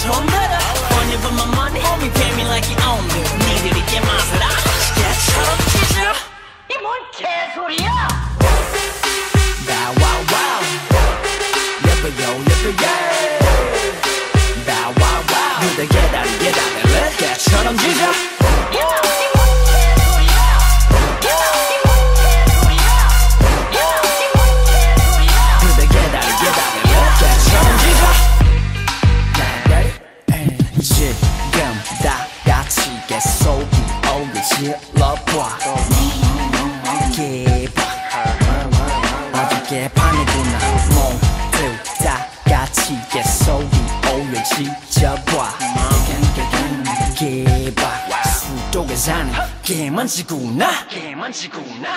처음 들어 When you put my money on me pay me like you own me 니들이 게 맛을 알아 개처럼 찢어 이뭔 개소리야 Bow wow wow 예뻐요 예뻐요 Bow wow wow 그대 계단이 계단을 개처럼 짖어 接了挂，给吧，我就给怕你不拿梦，就在家起给手里欧元七接挂，给吧，是多个人，给满是苦呐，给满是苦呐。